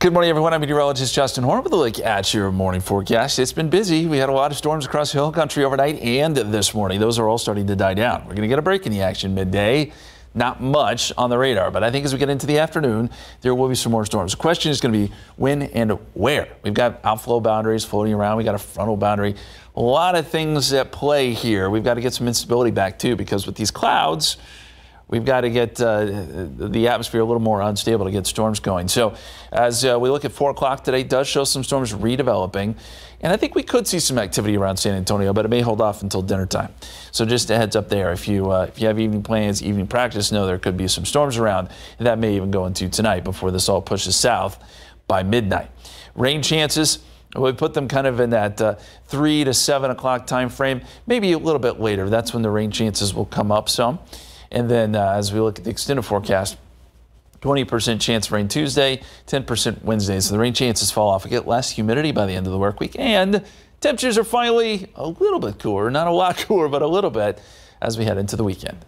Good morning, everyone. I'm meteorologist Justin Horn with a look at your morning forecast. It's been busy. We had a lot of storms across the hill country overnight and this morning. Those are all starting to die down. We're going to get a break in the action midday. Not much on the radar, but I think as we get into the afternoon, there will be some more storms. The question is going to be when and where. We've got outflow boundaries floating around. We got a frontal boundary. A lot of things at play here. We've got to get some instability back too, because with these clouds, we've got to get uh, the atmosphere a little more unstable to get storms going. So as uh, we look at 4 o'clock today, does show some storms redeveloping. And I think we could see some activity around San Antonio, but it may hold off until dinner time. So just a heads up there. If you, uh, if you have evening plans, evening practice, know there could be some storms around. And that may even go into tonight before this all pushes south by midnight. Rain chances. We put them kind of in that uh, 3 to 7 o'clock time frame, maybe a little bit later. That's when the rain chances will come up some. And then uh, as we look at the extended forecast, 20% chance of rain Tuesday, 10% Wednesday. So the rain chances fall off. We get less humidity by the end of the work week. And temperatures are finally a little bit cooler. Not a lot cooler, but a little bit as we head into the weekend.